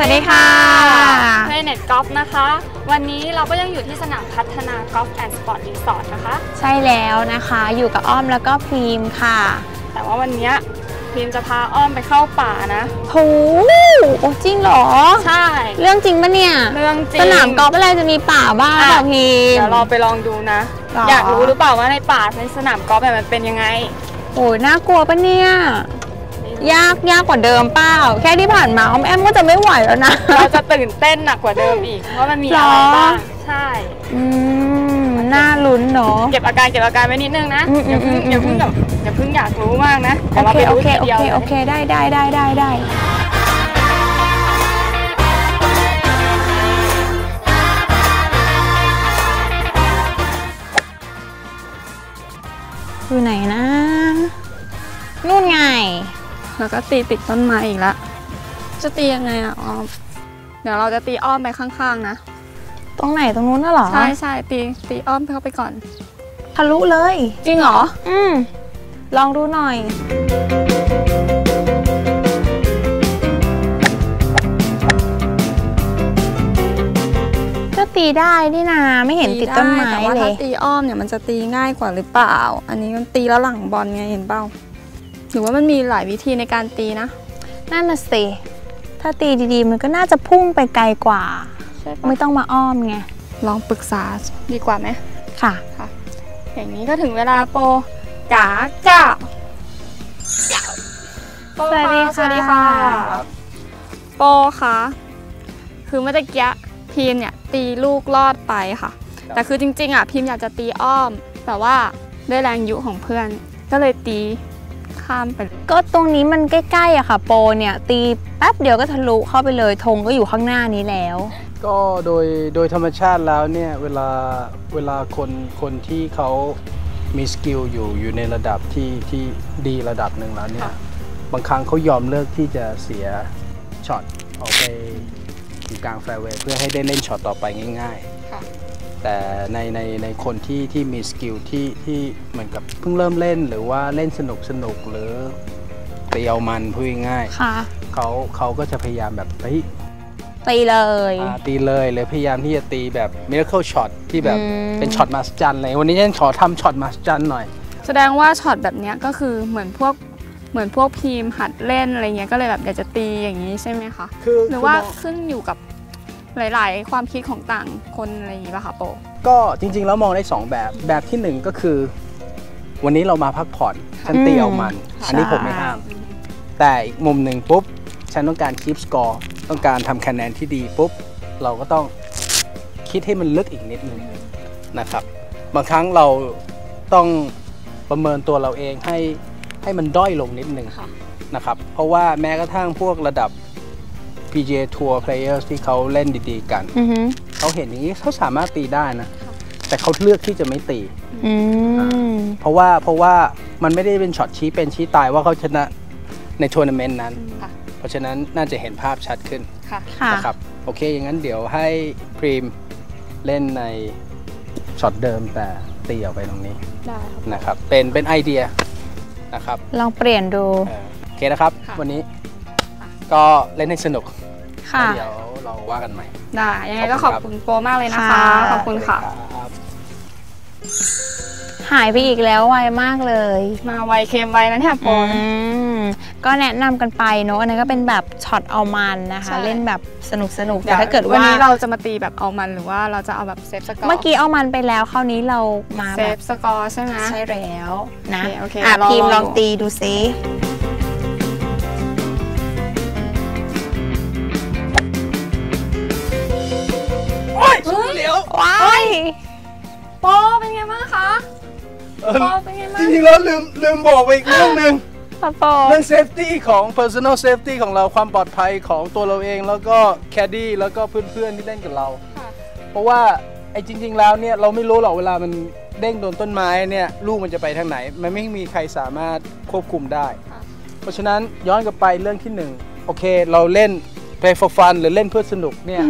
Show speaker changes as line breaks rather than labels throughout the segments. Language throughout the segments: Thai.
สวัสดีค่ะ
Planet Golf นะคะ วันนี้เราก็ยังอยู่ที่สนามพัฒนา Golf and Sports Resort นะคะ
ใช่แล้วนะคะ อยู่กับอ้อมแล้วก็พรีมค่ะ
แต่ว่าวันเนี้ยพรีมจะพาอ้อมไปเข้าป่านะ
โหโอ้จริงเหรอ
ใช่
เรื่องจริงปะเนี่ย
เรื่องจริง
สนามกอล์ฟอะไรจะมีป่าบ้าง
อะ
คะพรีม
เดี๋ยวเราไปลองดูนะ
หรอ
อยากรู้หรือเปล่าว่าในป่าในสนามกอล์ฟเนี่ยมันเป็นยังไง
โอ้ยน่ากลัวปะเนี่ย ยากยากกว่าเดิมเปล่าแค่ที่ผ่านมาอ้อมแอมก็จะไม่ไหวแล้วนะ
เราจะตื่นเต้นหนักกว่าเดิมอีก เพราะมันมีอะไร
หรอ
บ้างใช่
อืมน่าลุ้นเนาะ
เก็บอาการเก็บอาการไว้นิดนึงนะ
อืมอื
อย่ามเพิ่ง
อืม
อย่าเพิ่งแบบอย่าเพิ่งอยากรู้มากนะ
โอ
เดี๋ยวเรา
เค
ไป
โอ
รู้
เค
ที
โอ
เดียว
เค
เลย
โอเคได้ได้ได้ได้ได้อยู่ไหนนะ นู่นไง
แล้วก็ตีติดต้นไม้อีกแล้วจะตียังไงอะอ้อมเดี๋ยวเราจะตีอ้อมไปข้างๆนะ
ตรงไหนตรงนู้นน่ะเหรอ
ใช่ใช่ตีตีอ้อมเข้าไปก่อน
ทะลุเลย
จริงเหรอ
อืม ลองดูหน่อย ก็ตีได้นี่นาไม่เห็นติดต้นไม้
แต่ว่า
เล
ถ้าย ตีอ้อมเนี่ยมันจะตีง่ายกว่าหรือเปล่า อันนี้มันตีแล้วหลังบอลไงเห็นเปล่า หรือว่ามันมีหลายวิธีในการตีนะ
นั่นน่ะสิ ถ้าตีดีๆ มันก็น่าจะพุ่งไปไกลกว่า
ใช่ปะ
ไม่ต้องมาอ้อมไง
ลองปรึกษาดีกว่าไหม
ค่ะ
อย่างนี้ก็ถึงเวลาโปรจ๋าจ้าโปร
สวัสดีค่ะ
สวัสดีค่ะ โปรคะคือเมื่อตะกี้พีมเนี่ยตีลูกลอดไปค่ะ แต่คือจริงๆอะพีมอยากจะตีอ้อม แต่ว่าด้วยแรงยุของเพื่อน ก็เลยตี ข้ามไป
ก็ตรงนี้มันใกล้ๆอะค่ะ โปรเนี่ย ตีแป๊บเดียวก็ทะลุเข้าไปเลยธงก็อยู่ข้างหน้านี้แล้ว
ก็โดยโดยธรรมชาติแล้วเนี่ย เวลาเวลาคนคนที่เขามีสกิลอยู่อยู่ในระดับที่ที่ดีระดับหนึ่งแล้วเนี่ย
ค่ะ
บางครั้งเขายอมเลือกที่จะเสียช็อตออกไปอยู่กลางแฟร์เวย์เพื่อให้ได้เล่นช็อตต่อไปง่าย
ค่ะ
ๆ แต่ในในในคนที่ที่มี skill ที่ที่เหมือนกับเพิ่งเริ่มเล่นหรือว่าเล่นสนุกสนุกหรือเตียวมันพูดง่าย
ค่ะ
ๆเขาเขาก็จะพยายามแบบเฮ้ย
ตีเลย
อ่าตีเลยเลยพยายามที่จะตีแบบ miracle shot ที่แบบ
อืม
เป็นช็อตมหัศจรรย์เลยวันนี้ฉันขอทำช็อตมหัศจรรย์หน่อย
แสดงว่าช็อตแบบเนี้ยก็คือเหมือนพวกเหมือนพวกพีมหัดเล่นอะไรเงี้ยก็เลยแบบอยากจะตีอย่างนี้ใช่ไหมคะ
คือ
หรือว่าขึ้นอยู่กับ หลาย ๆ ความคิดของต่างคนอะไรอย่างงี้ป่ะคะโป
ก็จริง ๆ แล้วมองได้ 2 แบบ แบบที่ 1 ก็คือ วันนี้เรามาพักผ่อนฉันตีเอามัน
อืม
อันนี้ผมไม่ห้าม แต่อีกมุมหนึ่งปุ๊บ ฉันต้องการคีปสกอร์ต้องการทำคะแนนที่ดีปุ๊บ เราก็ต้องคิดให้มันลึกอีกนิดนึงนะครับบางครั้งเราต้องประเมินตัวเราเองให้ให้มันด้อยลงนิดนึง
ค่ะ
นะครับ เพราะว่าแม้กระทั่งพวกระดับ PGA Tour Players ที่เขาเล่นดีๆ กัน
อือหือ
เขาเห็นอย่างนี้เขาสามารถตีได้นะ แต่เขาเลือกที่จะไม่ตี
อืม
เพราะว่าเพราะว่ามันไม่ได้เป็นช็อตชี้เป็นชี้ตายว่าเขาชนะในทัวร์นาเมนต์นั้น
ค่ะ
เพราะฉะนั้นน่าจะเห็นภาพชัดขึ้น
ค่ะ
ค่ะ
นะครับโอเคอย่างนั้นเดี๋ยวให้พรีมเล่นในช็อตเดิมแต่ตีออกไปตรงนี้
ได้ครับ
นะครับเป็นเป็นไอเดียนะครับ
ลองเปลี่ยนดู
เออโอเคนะครับ
ค่ะ
วันนี้
ค่ะ
ก็เล่นให้สนุก
ค่ะ
แล้วเดี๋ยวเราว่ากันใหม่
ได้ยังไงก็ข
ข
อ
อ
บบ
คุ
คุณ
ณ
โปมากเลยนะคะ
ค่ะ
ขอบคุณค่ะ
รับ
หายไปอีกแล้วไวมากเลย
มาไวเค็มไวนะเนี่ยโป
อืมก็แนะนำกันไปเนอะอันนั้นก็เป็นแบบช็อตเอามันนะคะ
ใช่
เล่นแบบสนุกสนุกๆแต่เดี๋
ยว
ถ้าเกิด
ว่า
วัน
นี้เราจะมาตีแบบเอามันหรือว่าเราจะเอาแบบ save score
เมื่อกี้เอามันไปแล้วคราวนี้เรามา
เซ
แบ
ฟ
บ
save score ใช่ไหม
ใช่แล้วนะ
โอเคโอเค
อะ
ลอง
พรีม
ลอง
ล
อ
ง
ดู
ตีดูซิ
เออ
โปเป็นไงบ้า
จ
ง
ริงๆแล้วลืมลืมบอกไปอีกเรื่องหนึ่ง
ปะโป
เรื่อง safety ของ personal safety ของเราความปลอดภัยของตัวเราเอง แล้วก็แคดดี้แล้วก็เพื่อนๆที่เล่นกับเรา
ค่ะ
เพราะว่าไอ้จริง ๆ แล้วเนี่ยเราไม่รู้หรอกเวลามันเด้งโดนต้นไม้เนี่ยลูกมันจะไปทางไหน มันไม่มีใครสามารถควบคุมได้
ค่ะ
เพราะฉะนั้นย้อนกลับไปเรื่องที่หนึ่งโอเค เราเล่น play for fun หรือเล่นเพื่อสนุกเนี่ย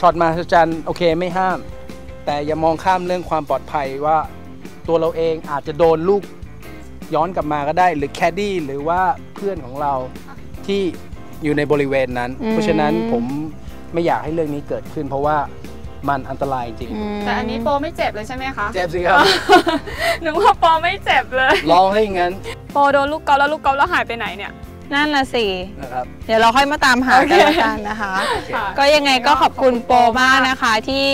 ช็อตมาจันโอเคไม่ห้าม แต่อย่ามองข้ามเรื่องความปลอดภัยว่า ตัวเราเองอาจจะโดนลูกย้อนกลับมาก็ได้ หรือแคดดี้หรือว่าเพื่อนของเราที่อยู่ในบริเวณนั้น
อืม
เพราะฉะนั้นผมไม่อยากให้เรื่องนี้เกิดขึ้น เพราะว่ามันอันตรายจริง
ม
แต่อันนี้โปไม่เจ็บเลยใช่ไหมคะ
เจ็บสิครับ
นึกว่าโปไม่เจ็บเลย
ลองให้อย่างนั้น
โปโดนลูกกอล์ฟแล้วลูกกอล์ฟแล้วหายไปไหนเนี่ย
นั่นละสิ
นะครับ
เดี๋ยวเราค่อยมาตามหา
โอเค
กันละกันนะคะ
โอเค
ค่ะ
ก็ยังไงก็ขอบคุณโปมากนะคะ ที่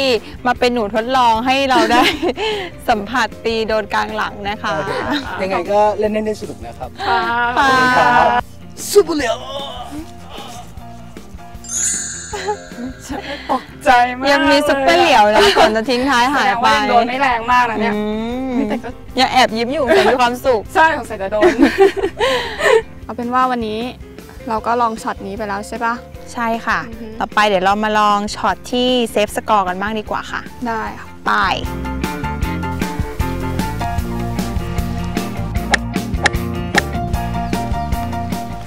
มาเป็นหนูทดลองให้เราได้ สัมผัสตีโดนกลางหลังนะคะ
โอเคยังไงก็เล่นให้ได้สนุกนะครับ
ค่ะ
ขอบคุณค่ะ
ซูเปอร์เหลียว
ตกใจมาก
ยังมีซุปเปอร์เหลียวนะก่อนจะทิ้งท้ายหาย
แสดง
ไป
ว่ายังโดนไม่แรงมากนะเนี่ย
อืม
แต่ก็
ยังแอบยิ้มอยู่แต่มีความสุข
ใช่ของใส่จะโดน เอาเป็นว่าวันนี้เราก็ลองช็อตนี้ไปแล้วใช่ปะ
ใช่ค่ะ
อือฮึ
ต่อไปเดี๋ยวเรามาลองช็อตที่ save score กันบ้างดีกว่าค่ะ
ได้ค่ะ
ไป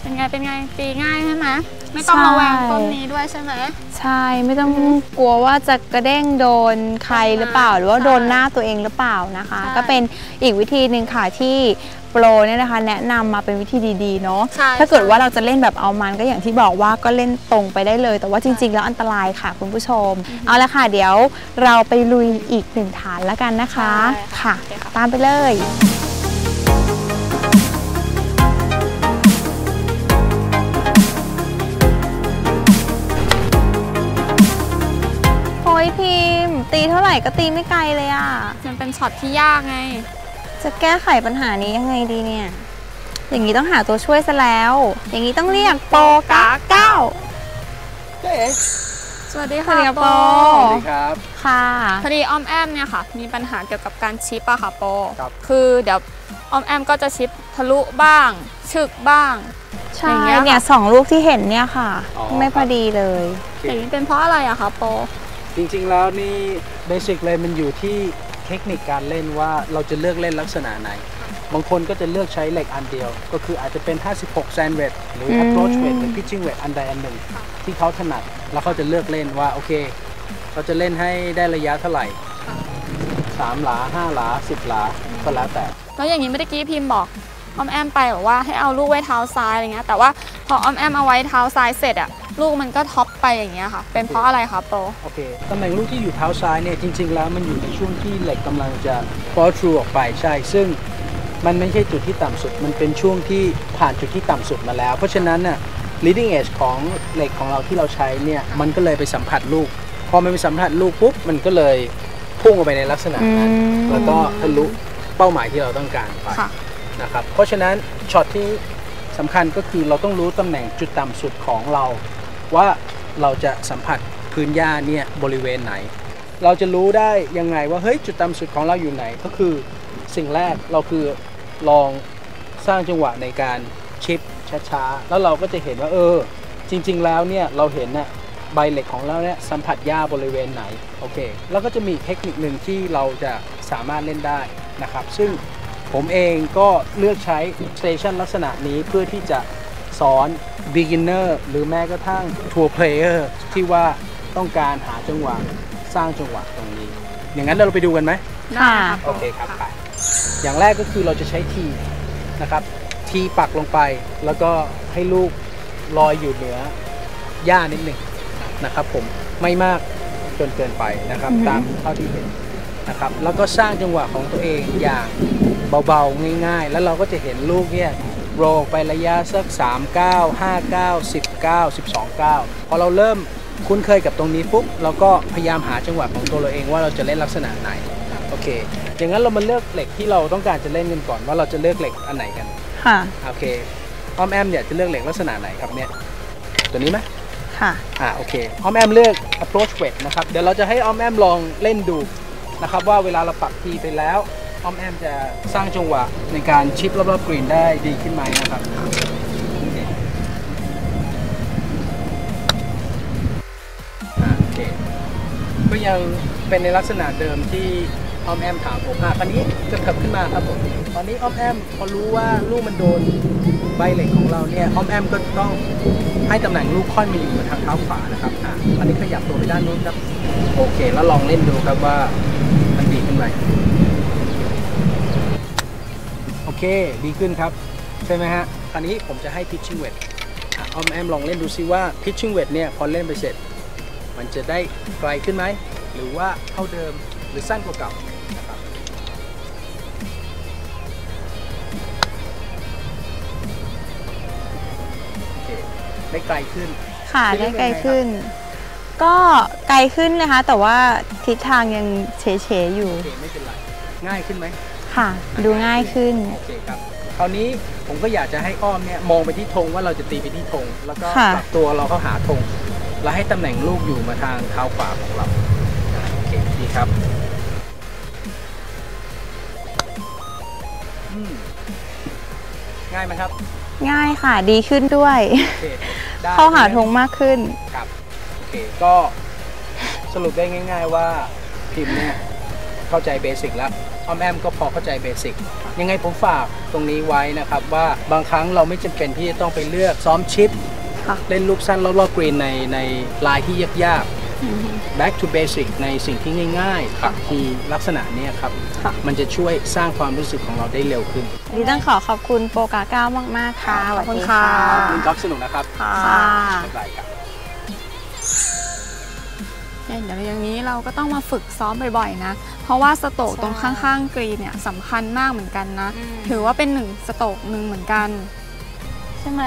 เป็นไงเป็นไงตีง่ายใช่ไหมไม่ต้องระแวงต้นนี้ด้วยใช่ไหม
ใช่ไม่ต้องกลัวว่าจะกระเด้งโดนใครหรือเปล่า หรือว่าโดนหน้าตัวเองหรือเปล่านะคะ
ใช่
ก็เป็นอีกวิธีหนึ่งค่ะที่โปรเนี่ยนะคะ แนะนำมาเป็นวิธีดีๆเนาะ
ใช่
ถ้าเกิดว่าเราจะเล่นแบบเอามันก็อย่างที่บอกว่าก็เล่นตรงไปได้เลย แต่ว่าจริง ๆ แล้วอันตรายค่ะคุณผู้ชม เอาละค่ะ เดี๋ยวเราไปลุยอีกหนึ่งฐานแล้วกันนะคะ
ใช่
ค่ะ
โอเคค่ะ
ตามไปเลยโอ้ยพิมพ์ตีเท่าไหร่ก็ตีไม่ไกลเลยอะ
มันเป็นช็อตที่ยากไง
จะแก้ไขปัญหานี้ยังไงดีเนี่ย อย่างนี้ต้องหาตัวช่วยซะแล้ว อย่างนี้ต้องเรียกโปกาเก้า
เจ๊
สวัสดี
สวั
ค่ะ
สดีครับ
โป
โป
สวัสดีครับ
ค่ะ
พอดีออมแอมเนี่ยค่ะ มีปัญหาเกี่ยวกับการชิปอะค่ะโป
ครับ
คือเดี๋ยวออมแอมก็จะชิปทะลุบ้าง ฉึกบ้าง
ใช่
อย่างเงี้ยค่ะ
เนี่ยสองลูกที่เห็นเนี่ยค่ะ
อ๋อ
ไม่พอดีเลย
อย่างนี้เป็นเพราะอะไรอะคะโป
จริงๆแล้วนี่เบสิกเลยมันอยู่ที่ เทคนิคการเล่นว่าเราจะเลือกเล่นลักษณะไหน บางคนก็จะเลือกใช้เหล็กอันเดียว ก็คืออาจจะเป็น 56 แซนเวทหรือ
อืม
approach weight หรือ pitching weight อันใดอันหนึ่ง ที่เขาถนัดแล้วเขาจะเลือกเล่นว่าโอเคเราจะเล่นให้ได้ระยะเท่าไหร่3หลา5หลา10หลาก็แล้วแต่
แล้วอย่างนี้เมื่อกี้พิมพ์บอกออมแอมไปบอกว่าให้เอาลูกไว้เท้าซ้ายอะไรเงี้ยแต่ว่าพอออมแอมเอาไว้เท้าซ้ายเสร็จอะ ลูกมันก็ท็อปไปอย่างเงี้ยค่ะ เป็นเพราะอะไรคะโป
โอเคตำแหน่งลูกที่อยู่เท้าซ้ายเนี่ยจริง ๆ แล้วมันอยู่ในช่วงที่เหล็กกำลังจะ fall through ออกไปใช่ ซึ่งมันไม่ใช่จุดที่ต่ำสุด มันเป็นช่วงที่ผ่านจุดที่ต่ำสุดมาแล้ว เพราะฉะนั้นน่ะ leading edge ของเหล็กของเราที่เราใช้เนี่ยมันก็เลยไปสัมผัสลูก พอมันไปสัมผัสลูกปุ๊บมันก็เลยพุ่งออกไปในลักษณะนั้น
อืม
แล้วก็ทะลุเป้าหมายที่เราต้องการไป
ค่ะ
นะครับเพราะฉะนั้นช็อตที่สำคัญก็คือเราต้องรู้ตำแหน่งจุดต่ำสุดของเรา ว่าเราจะสัมผัสพื้นหญ้าเนี่ยบริเวณไหน เราจะรู้ได้ยังไงว่าเฮ้ยจุดต่ำสุดของเราอยู่ไหนก็คือสิ่งแรกเราคือลองสร้างจังหวะในการชิปช้าๆแล้วเราก็จะเห็นว่าเออ จริง ๆ แล้วเนี่ยเราเห็นน่ะใบเหล็กของเราเนี่ยสัมผัสหญ้าบริเวณไหนโอเค แล้วก็จะมีเทคนิคหนึ่งที่เราจะสามารถเล่นได้นะครับ ซึ่งผมเองก็เลือกใช้สเตชันลักษณะนี้เพื่อที่จะ สอน beginner หรือแม้กระทั่ง tour player ที่ว่าต้องการหาจังหวะสร้างจังหวะตรงนี้ อย่างนั้นเราไปดูกันไหม
ค่ะ
โอเคครับไปอย่างแรกก็คือเราจะใช้ทีนะครับ ทีปักลงไปแล้วก็ให้ลูกลอยอยู่เหนือหญ้านิดหนึ่งนะครับ ผมไม่มากจนเกินไปนะครับ
อือฮึ
ตามเท่าที่เห็นนะครับ แล้วก็สร้างจังหวะของตัวเองอย่างเบาๆง่าย ๆ แล้วเราก็จะเห็นลูกเนี่ย โรลไประยะสัก3 9 5 9 10 9 12 9 พอเราเริ่มคุ้นเคยกับตรงนี้ปุ๊บเราก็พยายามหาจังหวะของตัวเราเองว่าเราจะเล่นลักษณะไหนโอเคอย่างนั้นเรามาเลือกเหล็กที่เราต้องการจะเล่นกันก่อนว่าเราจะเลือกเหล็กอันไหนกัน
ค่ะ
โอเคออมแอมเนี่ยจะเลือกเหล็กลักษณะไหนครับเนี่ยตัวนี้ไหม
ค่ะ
อ่าโอเคออมแอมเลือก approach weight นะครับเดี๋ยวเราจะให้ออมแอมลองเล่นดูนะครับว่าเวลาเราปักทีไปแล้ว ออมแอมจะสร้างจังหวะในการชิปรอบๆกรีนได้ดีขึ้นไหมนะครับโอเคก็ยังเป็นในลักษณะเดิมที่ออมแอมถามผมอะคราวนี้จะขับขึ้นมาครับผมตอนนี้ออมแอมพอรู้ว่าลูกมันโดนใบเหล็กของเราเนี่ยออมแอมก็ต้องให้ตำแหน่งลูกค่อนมาอยู่บนทางเท้าขวานะครับอะอันนี้ขยับตัวไปด้านนู้นครับ โอเค แล้วลองเล่นดูครับว่ามันดีขึ้นไหม เค ดีขึ้นครับ ใช่ไหมฮะ คราวนี้ผมจะให้ pitching weight อะออมแอมลองเล่นดูซิว่า pitching wedge เนี่ยพอเล่นไปเสร็จ มันจะได้ไกลขึ้นไหม หรือว่าเท่าเดิมหรือสั้นกว่าเก่านะครับโอเคได้ไกลขึ้น
ค่ะ
คิด
ได้
ว่า
ไกล
เป็นไงครับ
ขึ้น ก็ไกลขึ้นนะคะ แต่ว่าทิศทางยังเฉยๆอยู่
โอเคไม่เป็นไร ง่ายขึ้นไหม
ค่ะ ดูง่ายขึ้น
โอเคครับคราวนี้ผมก็อยากจะให้อ้อมเนี่ยมองไปที่ธงว่าเราจะตีไปที่ธงแล้วก็
ค่ะ
ปรับตัวเราเข้าหาธงแล้วให้ตำแหน่งลูกอยู่มาทางเท้าขวาของเราโอเคดีครับอืมง่ายไหมครับ
ง่ายค่ะ ดีขึ้นด้วย
โอเคได้
เข้าหาธงมากขึ้น
ครับโอเคก็สรุปได้ง่าย ๆ ว่าพิมพ์เนี่ยเข้าใจเบสิกแล้ว อ้อมแอมก็พอเข้าใจเบสิกยังไงผมฝากตรงนี้ไว้นะครับ ว่าบางครั้งเราไม่จำเป็นที่จะต้องไปเลือกซ้อมชิป
ค่ะ
เล่นลูกสั้นรอบๆกรีนในในลายที่ยากๆ back to basic ในสิ่งที่ง่ายๆปักทีลักษณะเนี้ยครับ
ค่ะ
มันจะช่วยสร้างความรู้สึกของเราได้เร็วขึ้น
ดิต้องขอขอบคุณโปรกาเก้ามาก ๆ ค่ะ
ขอบคุณ
สวัสดี
ค่ะ
คุณก๊อฟสนุกนะครับ
ค่ะ
บ๊ายบายครับ
เนี่ยเดี๋ยวอย่างนี้เราก็ต้องมาฝึกซ้อมบ่อยๆนะ เพราะว่าสโตรกตรงข้างๆกรีนเนี่ยสำคัญมากเหมือนกันนะ ถือว่าเป็นหนึ่งสโตรกหนึ่งเหมือนกัน
ใช่ไหม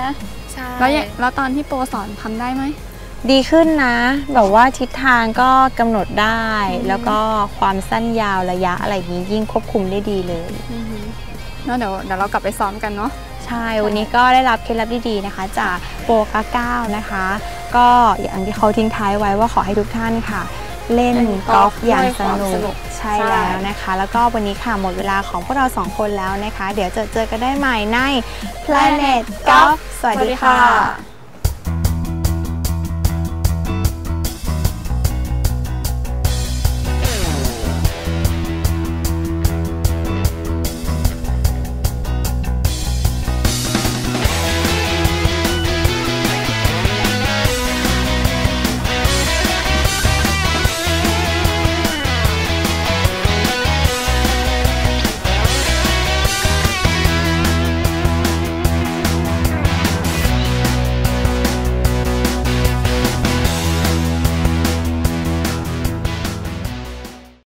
ใช่แล้วอย่างแล้วตอนที่โปรสอนทำได้ไหม
ดีขึ้นนะ แบบว่าทิศทางก็กำหนดได้ แล้วก็ความสั้นยาวระยะอะไรอย่างนี้ยิ่งควบคุมได้ดีเลย
แล้วเดี๋ยวเดี๋ยวเรากลับไปซ้อมกันเนาะ
ใช่ วันนี้ก็ได้รับเคล็ดลับดีๆนะคะ จากโปรกาเก้านะคะ ก็อย่างที่เขาทิ้งท้ายไว้ว่าขอให้ทุกท่านค่ะ เล่นกอล์ฟอย่างส
นุก
ใช่
ใช่
แล้วนะคะ แล้วก็วันนี้ค่ะหมดเวลาของพวกเราสองคนแล้วนะคะ เดี๋ยวเจอเจอกันได้ใหม่ใน Planet Golf สวัสดีค่ะ